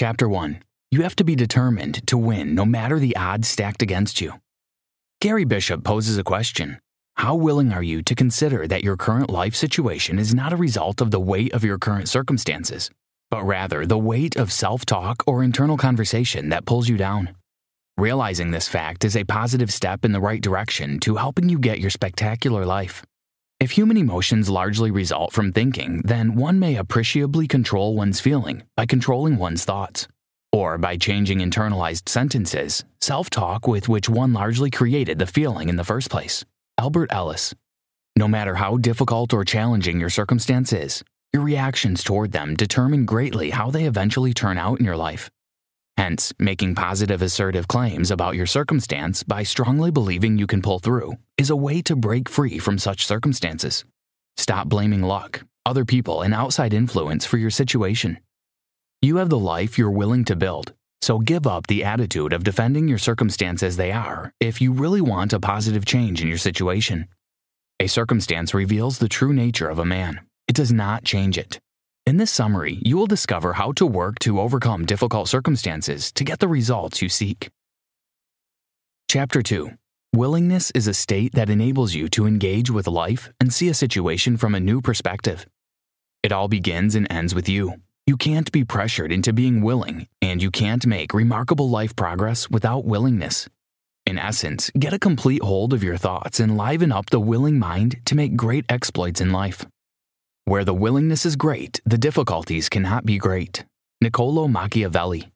Chapter 1 You have to be determined to win no matter the odds stacked against you. Gary Bishop poses a question How willing are you to consider that your current life situation is not a result of the weight of your current circumstances, but rather the weight of self talk or internal conversation that pulls you down? Realizing this fact is a positive step in the right direction to helping you get your spectacular life. If human emotions largely result from thinking, then one may appreciably control one's feeling by controlling one's thoughts, or by changing internalized sentences, self talk with which one largely created the feeling in the first place. Albert Ellis. No matter how difficult or challenging your circumstance is, your reactions toward them determine greatly how they eventually turn out in your life. Hence, making positive assertive claims about your circumstance by strongly believing you can pull through is a way to break free from such circumstances. Stop blaming luck, other people, and outside influence for your situation. You have the life you're willing to build, so give up the attitude of defending your circumstance as they are if you really want a positive change in your situation. A circumstance reveals the true nature of a man, it does not change it. In this summary, you will discover how to work to overcome difficult circumstances to get the results you seek. Chapter 2 Willingness is a state that enables you to engage with life and see a situation from a new perspective. It all begins and ends with you. You can't be pressured into being willing, and you can't make remarkable life progress without willingness. In essence, get a complete hold of your thoughts and liven up the willing mind to make great exploits in life. Where the willingness is great, the difficulties cannot be great. Niccolo Machiavelli.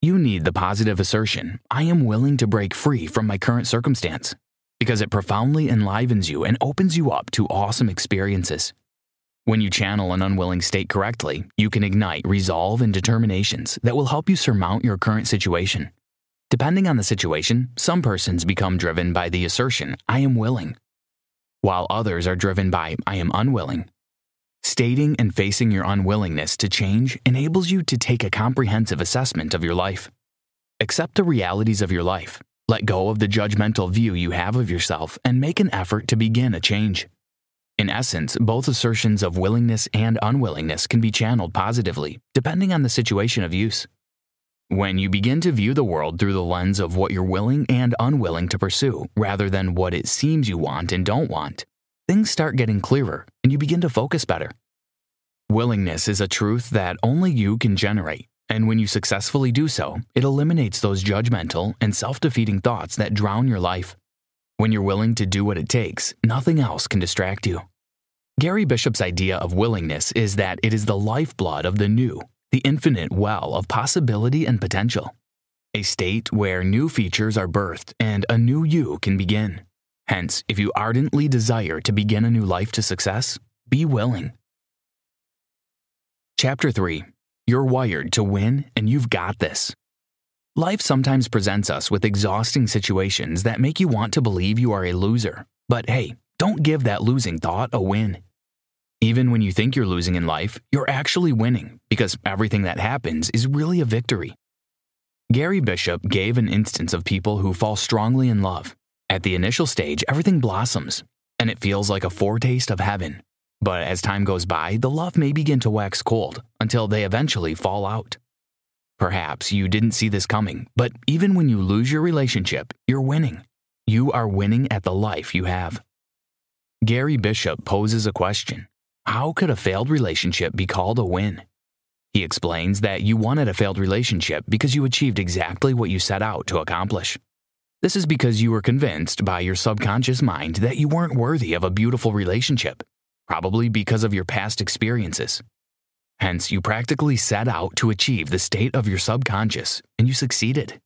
You need the positive assertion, I am willing to break free from my current circumstance, because it profoundly enlivens you and opens you up to awesome experiences. When you channel an unwilling state correctly, you can ignite resolve and determinations that will help you surmount your current situation. Depending on the situation, some persons become driven by the assertion, I am willing, while others are driven by, I am unwilling. Stating and facing your unwillingness to change enables you to take a comprehensive assessment of your life. Accept the realities of your life, let go of the judgmental view you have of yourself, and make an effort to begin a change. In essence, both assertions of willingness and unwillingness can be channeled positively, depending on the situation of use. When you begin to view the world through the lens of what you're willing and unwilling to pursue, rather than what it seems you want and don't want, things start getting clearer and you begin to focus better. Willingness is a truth that only you can generate, and when you successfully do so, it eliminates those judgmental and self defeating thoughts that drown your life. When you're willing to do what it takes, nothing else can distract you. Gary Bishop's idea of willingness is that it is the lifeblood of the new, the infinite well of possibility and potential. A state where new features are birthed and a new you can begin. Hence, if you ardently desire to begin a new life to success, be willing. Chapter 3 You're wired to win, and you've got this. Life sometimes presents us with exhausting situations that make you want to believe you are a loser. But hey, don't give that losing thought a win. Even when you think you're losing in life, you're actually winning because everything that happens is really a victory. Gary Bishop gave an instance of people who fall strongly in love at the initial stage, everything blossoms, and it feels like a foretaste of heaven. But as time goes by, the love may begin to wax cold until they eventually fall out. Perhaps you didn't see this coming, but even when you lose your relationship, you're winning. You are winning at the life you have. Gary Bishop poses a question How could a failed relationship be called a win? He explains that you at a failed relationship because you achieved exactly what you set out to accomplish. This is because you were convinced by your subconscious mind that you weren't worthy of a beautiful relationship, probably because of your past experiences. Hence, you practically set out to achieve the state of your subconscious, and you succeeded.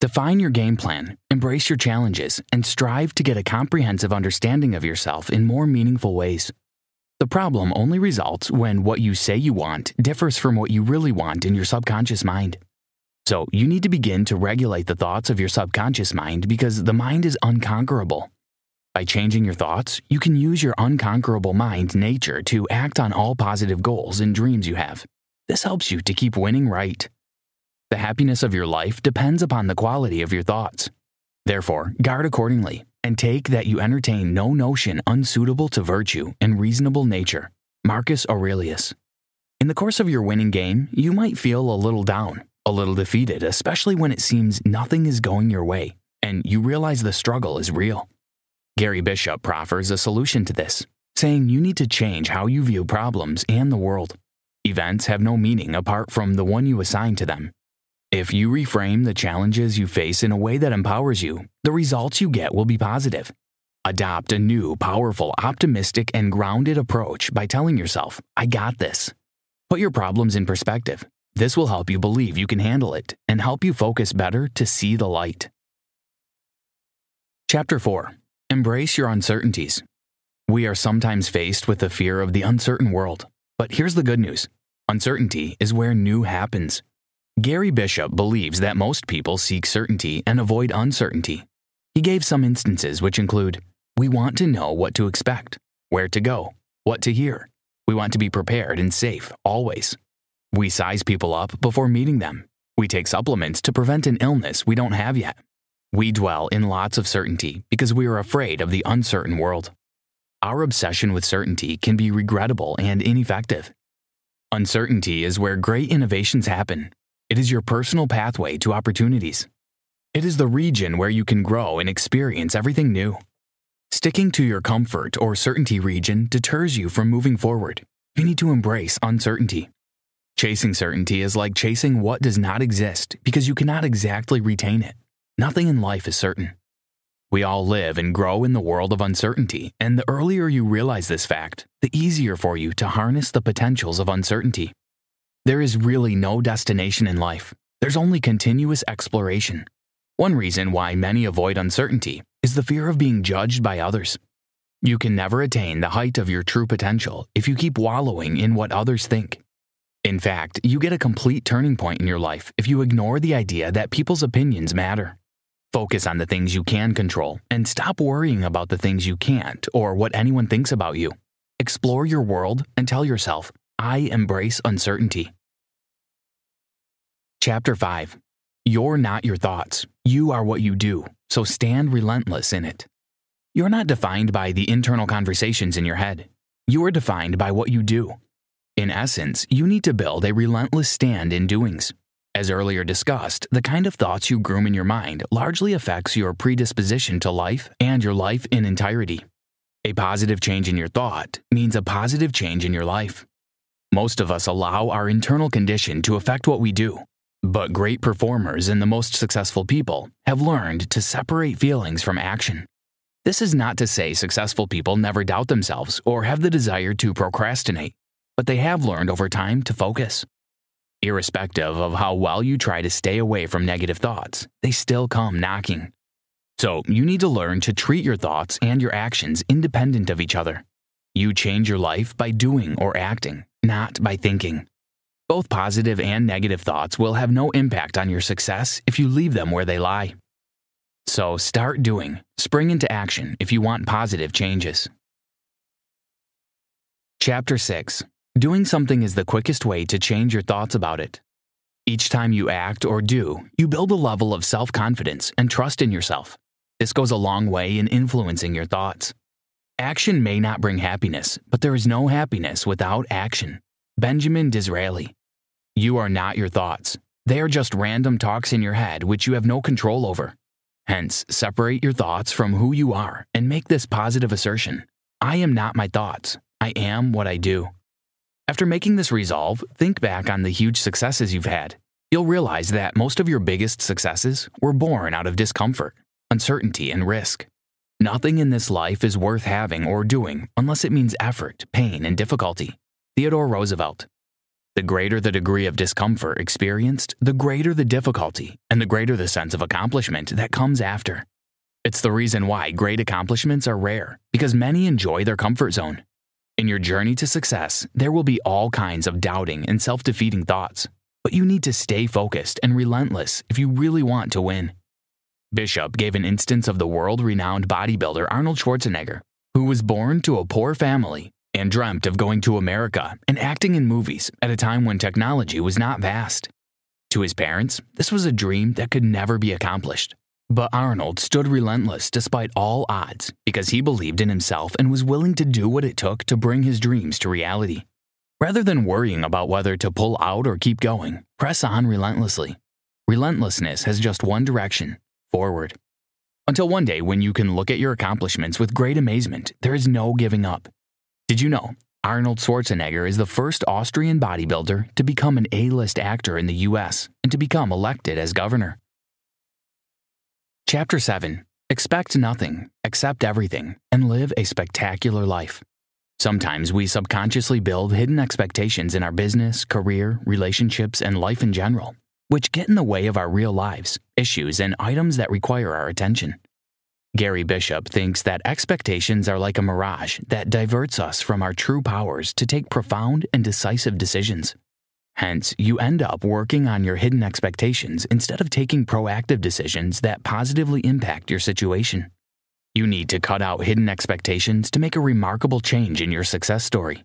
Define your game plan, embrace your challenges, and strive to get a comprehensive understanding of yourself in more meaningful ways. The problem only results when what you say you want differs from what you really want in your subconscious mind. So you need to begin to regulate the thoughts of your subconscious mind because the mind is unconquerable. By changing your thoughts, you can use your unconquerable mind nature to act on all positive goals and dreams you have. This helps you to keep winning right. The happiness of your life depends upon the quality of your thoughts. Therefore, guard accordingly and take that you entertain no notion unsuitable to virtue and reasonable nature. Marcus Aurelius. In the course of your winning game, you might feel a little down, a little defeated, especially when it seems nothing is going your way and you realize the struggle is real. Gary Bishop proffers a solution to this, saying you need to change how you view problems and the world. Events have no meaning apart from the one you assign to them. If you reframe the challenges you face in a way that empowers you, the results you get will be positive. Adopt a new, powerful, optimistic, and grounded approach by telling yourself, I got this. Put your problems in perspective. This will help you believe you can handle it and help you focus better to see the light. Chapter 4 Embrace Your Uncertainties. We are sometimes faced with the fear of the uncertain world, but here's the good news uncertainty is where new happens. Gary Bishop believes that most people seek certainty and avoid uncertainty. He gave some instances which include we want to know what to expect, where to go, what to hear. We want to be prepared and safe always. We size people up before meeting them. We take supplements to prevent an illness we don't have yet. We dwell in lots of certainty because we are afraid of the uncertain world. Our obsession with certainty can be regrettable and ineffective. Uncertainty is where great innovations happen. It is your personal pathway to opportunities. It is the region where you can grow and experience everything new. Sticking to your comfort or certainty region deters you from moving forward. You need to embrace uncertainty. Chasing certainty is like chasing what does not exist because you cannot exactly retain it. Nothing in life is certain. We all live and grow in the world of uncertainty, and the earlier you realize this fact, the easier for you to harness the potentials of uncertainty. There is really no destination in life, there's only continuous exploration. One reason why many avoid uncertainty is the fear of being judged by others. You can never attain the height of your true potential if you keep wallowing in what others think. In fact, you get a complete turning point in your life if you ignore the idea that people's opinions matter. Focus on the things you can control and stop worrying about the things you can't or what anyone thinks about you. Explore your world and tell yourself, I embrace uncertainty. Chapter 5 You're not your thoughts. You are what you do, so stand relentless in it. You're not defined by the internal conversations in your head. You are defined by what you do. In essence, you need to build a relentless stand in doings. As earlier discussed, the kind of thoughts you groom in your mind largely affects your predisposition to life and your life in entirety. A positive change in your thought means a positive change in your life. Most of us allow our internal condition to affect what we do, but great performers and the most successful people have learned to separate feelings from action. This is not to say successful people never doubt themselves or have the desire to procrastinate, but they have learned over time to focus. Irrespective of how well you try to stay away from negative thoughts, they still come knocking. So, you need to learn to treat your thoughts and your actions independent of each other. You change your life by doing or acting, not by thinking. Both positive and negative thoughts will have no impact on your success if you leave them where they lie. So, start doing, spring into action if you want positive changes. Chapter 6 Doing something is the quickest way to change your thoughts about it. Each time you act or do, you build a level of self confidence and trust in yourself. This goes a long way in influencing your thoughts. Action may not bring happiness, but there is no happiness without action. Benjamin Disraeli. You are not your thoughts. They are just random talks in your head which you have no control over. Hence, separate your thoughts from who you are and make this positive assertion I am not my thoughts. I am what I do. After making this resolve, think back on the huge successes you've had. You'll realize that most of your biggest successes were born out of discomfort, uncertainty, and risk. Nothing in this life is worth having or doing unless it means effort, pain, and difficulty. Theodore Roosevelt. The greater the degree of discomfort experienced, the greater the difficulty and the greater the sense of accomplishment that comes after. It's the reason why great accomplishments are rare, because many enjoy their comfort zone. In your journey to success, there will be all kinds of doubting and self defeating thoughts, but you need to stay focused and relentless if you really want to win. Bishop gave an instance of the world renowned bodybuilder Arnold Schwarzenegger, who was born to a poor family and dreamt of going to America and acting in movies at a time when technology was not vast. To his parents, this was a dream that could never be accomplished. But Arnold stood relentless despite all odds because he believed in himself and was willing to do what it took to bring his dreams to reality. Rather than worrying about whether to pull out or keep going, press on relentlessly. Relentlessness has just one direction forward. Until one day when you can look at your accomplishments with great amazement, there is no giving up. Did you know Arnold Schwarzenegger is the first Austrian bodybuilder to become an A list actor in the US and to become elected as governor? Chapter 7 Expect nothing, accept everything, and live a spectacular life. Sometimes we subconsciously build hidden expectations in our business, career, relationships, and life in general, which get in the way of our real lives, issues, and items that require our attention. Gary Bishop thinks that expectations are like a mirage that diverts us from our true powers to take profound and decisive decisions. Hence, you end up working on your hidden expectations instead of taking proactive decisions that positively impact your situation. You need to cut out hidden expectations to make a remarkable change in your success story.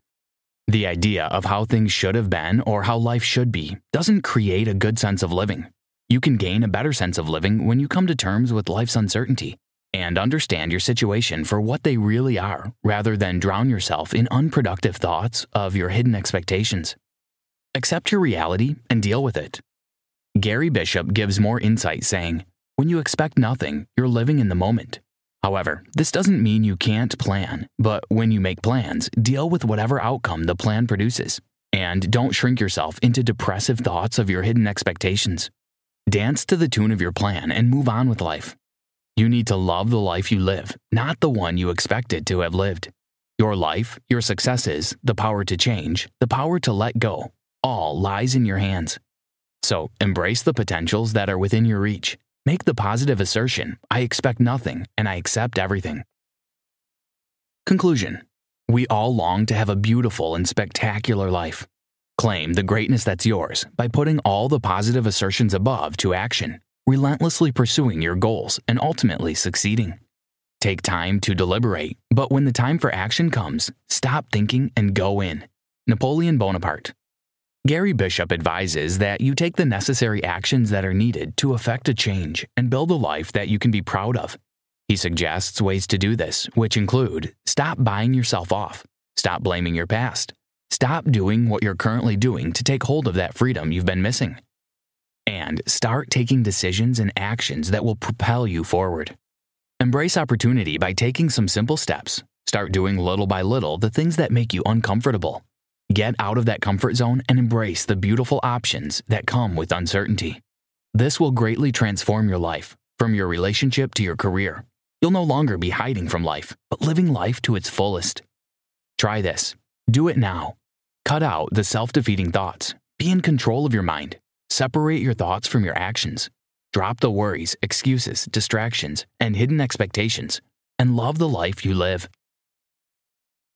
The idea of how things should have been or how life should be doesn't create a good sense of living. You can gain a better sense of living when you come to terms with life's uncertainty and understand your situation for what they really are rather than drown yourself in unproductive thoughts of your hidden expectations. Accept your reality and deal with it. Gary Bishop gives more insight saying, When you expect nothing, you're living in the moment. However, this doesn't mean you can't plan, but when you make plans, deal with whatever outcome the plan produces. And don't shrink yourself into depressive thoughts of your hidden expectations. Dance to the tune of your plan and move on with life. You need to love the life you live, not the one you expected to have lived. Your life, your successes, the power to change, the power to let go, all lies in your hands. So embrace the potentials that are within your reach. Make the positive assertion I expect nothing and I accept everything. Conclusion We all long to have a beautiful and spectacular life. Claim the greatness that's yours by putting all the positive assertions above to action relentlessly pursuing your goals and ultimately succeeding. Take time to deliberate, but when the time for action comes, stop thinking and go in. Napoleon Bonaparte. Gary Bishop advises that you take the necessary actions that are needed to effect a change and build a life that you can be proud of. He suggests ways to do this, which include stop buying yourself off, stop blaming your past, stop doing what you're currently doing to take hold of that freedom you've been missing, and start taking decisions and actions that will propel you forward. Embrace opportunity by taking some simple steps. Start doing little by little the things that make you uncomfortable. Get out of that comfort zone and embrace the beautiful options that come with uncertainty. This will greatly transform your life, from your relationship to your career. You'll no longer be hiding from life, but living life to its fullest. Try this. Do it now. Cut out the self defeating thoughts. Be in control of your mind Separate your thoughts from your actions. Drop the worries, excuses, distractions, and hidden expectations, and love the life you live.